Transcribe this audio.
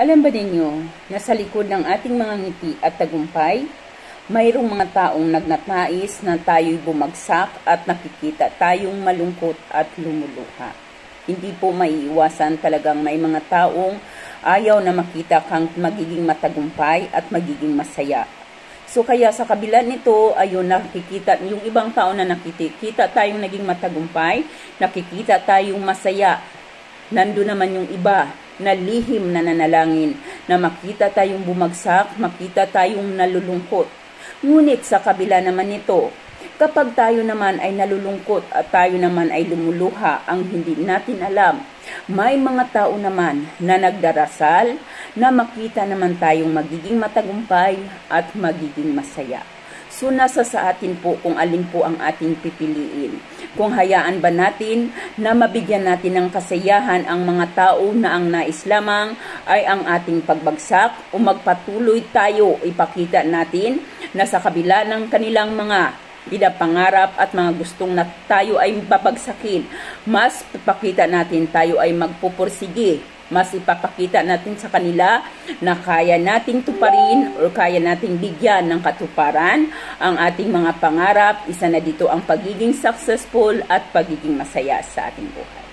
Alam ba ninyo na sa likod ng ating mga ngiti at tagumpay, mayroong mga taong nagnatnais na tayo'y bumagsak at nakikita tayong malungkot at lumuluha. Hindi po maiiwasan talagang may mga taong ayaw na makita kang magiging matagumpay at magiging masaya. So kaya sa kabila nito, ayun nakikita, yung ibang tao na nakikita tayong naging matagumpay, nakikita tayong masaya. Nando naman yung iba na lihim na nanalangin na makita tayong bumagsak, makita tayong nalulungkot. Ngunit sa kabila naman nito, kapag tayo naman ay nalulungkot at tayo naman ay lumuluha ang hindi natin alam, may mga tao naman na nagdarasal na makita naman tayong magiging matagumpay at magiging masaya. So nasa sa atin po kung alin po ang ating pipiliin. Kung hayaan ba natin na mabigyan natin ng kasayahan ang mga tao na ang nais lamang ay ang ating pagbagsak o magpatuloy tayo ipakita natin na sa kabila ng kanilang mga pinapangarap at mga gustong na tayo ay babagsakin, mas papakita natin tayo ay magpupursige mas ipapakita natin sa kanila na kaya nating tuparin o kaya nating bigyan ng katuparan ang ating mga pangarap. Isa na dito ang pagiging successful at pagiging masaya sa ating buhay.